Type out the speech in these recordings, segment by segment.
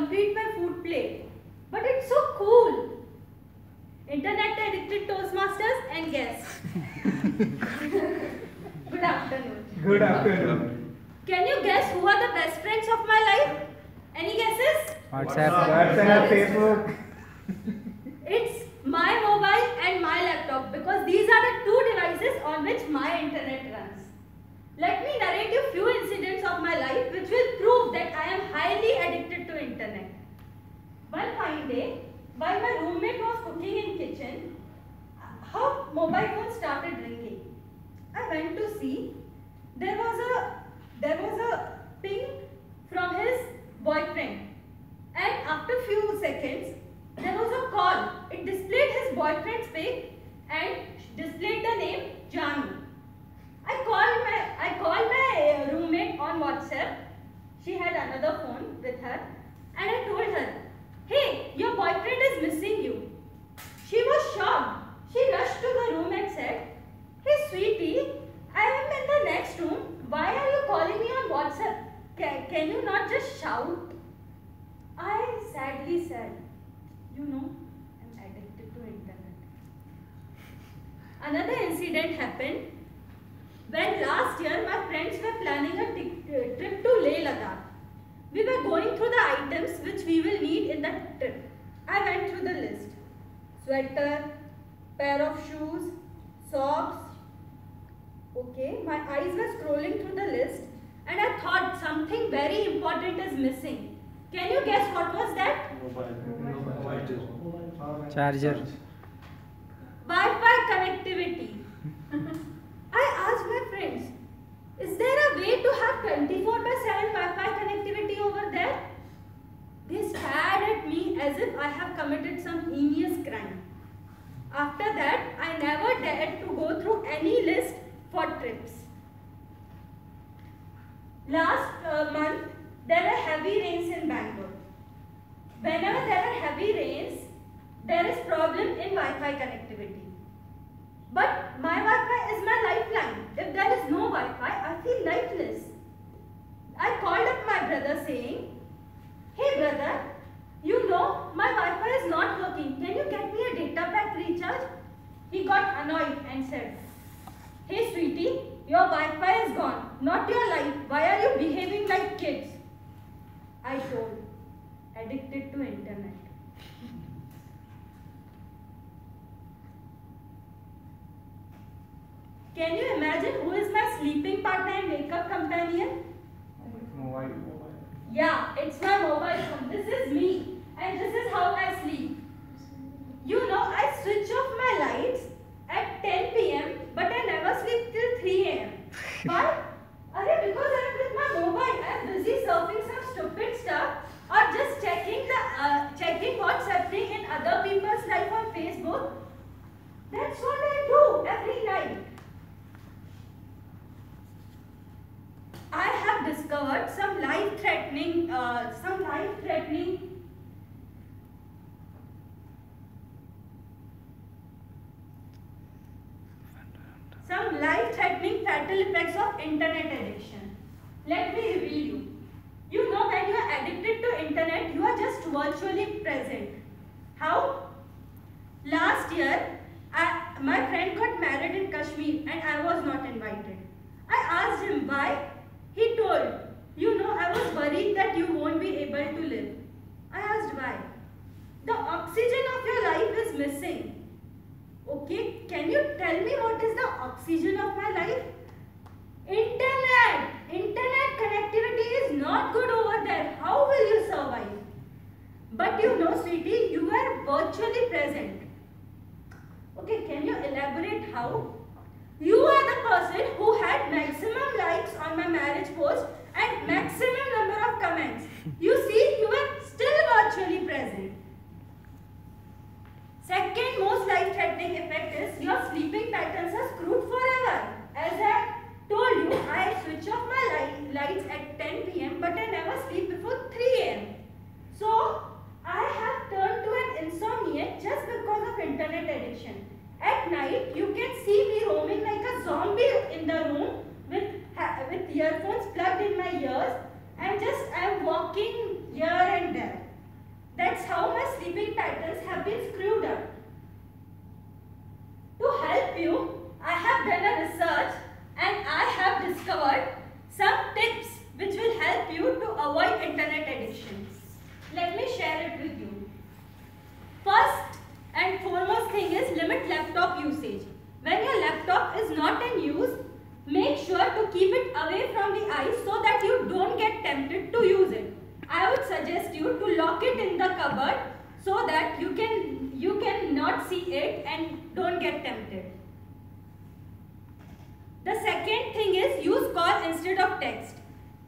complete my food plate. But it's so cool. Internet addicted Toastmasters and guests. Good afternoon. Good afternoon. Can you guess who are the best friends of my life? Any guesses? WhatsApp. WhatsApp, Facebook. It's my mobile and my laptop because these are the two devices on which my internet runs. Let me narrate you few incidents of my life which will prove that I am highly addicted to internet. One fine day, while my roommate was her mobile phone started ringing. I went to see. There was a there was a ping from his boyfriend, and after few seconds, there was a call. It displayed his boyfriend's pic and displayed the name Janu. I called my I called my uh, roommate on WhatsApp. She had another phone with her, and I told her, "Hey, your boyfriend is missing you." She was shocked. She rushed to the room and said, "Hey, sweetie, I am in the next room. Why are you calling me on WhatsApp? Can, can you not just shout?" I sadly said, "You know, I'm addicted to internet." Another incident happened when last year my friends were planning a trip to Leh Ladakh. We were going through the items which we will need in the trip. I went through the list. Sweater, pair of shoes, socks. Okay, my eyes were scrolling through the list and I thought something very important is missing. Can you guess what was that? Charger. Wi-Fi connectivity. I asked my friends, is there a way to have 24 by 7 Wi-Fi connectivity over there? They stared at me as if I have committed some heinous crime. After that, I never dared to go through any list for trips. Last uh, month, there were heavy rains in Bangalore. Whenever there are heavy rains, there is problem in Wi-Fi connectivity. But my Wi-Fi is my lifeline. If there is no Wi-Fi, I feel lifeless. I called up my brother saying, Hey brother, you know my Wi-Fi is not working. Can you get me a data pack recharge? He got annoyed and said, Hey sweetie, your Wi-Fi is gone, not your life. Why are you behaving like kids? I told, addicted to internet. Can you imagine who is my sleeping partner and wake-up companion? Mobile. Yeah, it's my mobile phone. This is me. And this is how I sleep. You know, I switch off my lights at 10 pm, but I never sleep till 3 am. Why? Arre, because I'm with my mobile. I'm busy surfing some stupid stuff or just checking the uh, checking what's happening in other people's life on Facebook. That's what I do every night. I have discovered some life-threatening, uh, some life-threatening some life-threatening fatal effects of internet addiction. Let me reveal you. You know when you are addicted to internet, you are just virtually present. How? Last year, I, my friend got married in Kashmir and I was not invited. I asked him why. He told, you know, I was worried that you won't be able to live. I asked why. The oxygen of your life is missing. Can you tell me what is the oxygen of my life? Internet! Internet connectivity is not good over there. How will you survive? But you know, sweetie, you are virtually present. Okay, can you elaborate how? You are the person who had maximum likes on my marriage post and maximum number of comments. You see, you are still virtually present. walking here and there. That's how my sleeping patterns have been screwed. I would suggest you to lock it in the cupboard so that you can you can not see it and don't get tempted. The second thing is use call instead of text.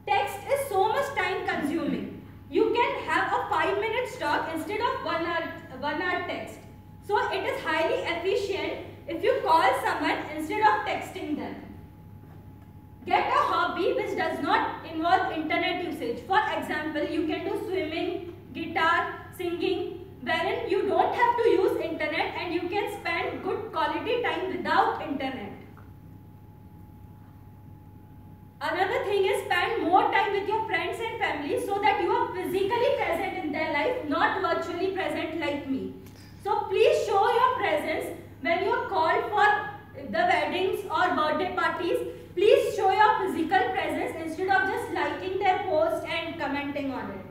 Text is so much time consuming. You can have a 5 minute talk instead of 1 hour, one hour text. So it is highly efficient if you call someone instead of texting them. Get a hobby which does not involve internet usage. For example, you can do swimming, guitar, singing, wherein you don't have to use internet and you can spend good quality time without internet. Another thing is spend more time with your friends and family so that you are physically present in their life, not virtually present like me. So please show your presence when you are called for the weddings or birthday parties. Please show your physical presence instead of just liking their post and commenting on it.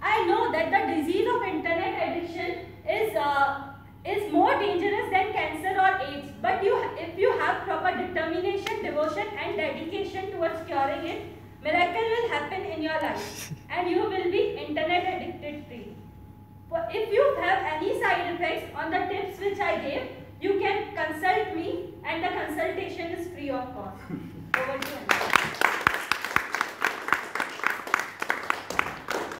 I know that the disease of internet addiction is uh, is more dangerous than cancer or AIDS. But you, if you have proper determination, devotion and dedication towards curing it, miracle will happen in your life and you will be internet addicted free. If you have any side effects on the tips which I gave, you can consult me and the consultation is free of cost. Over to you.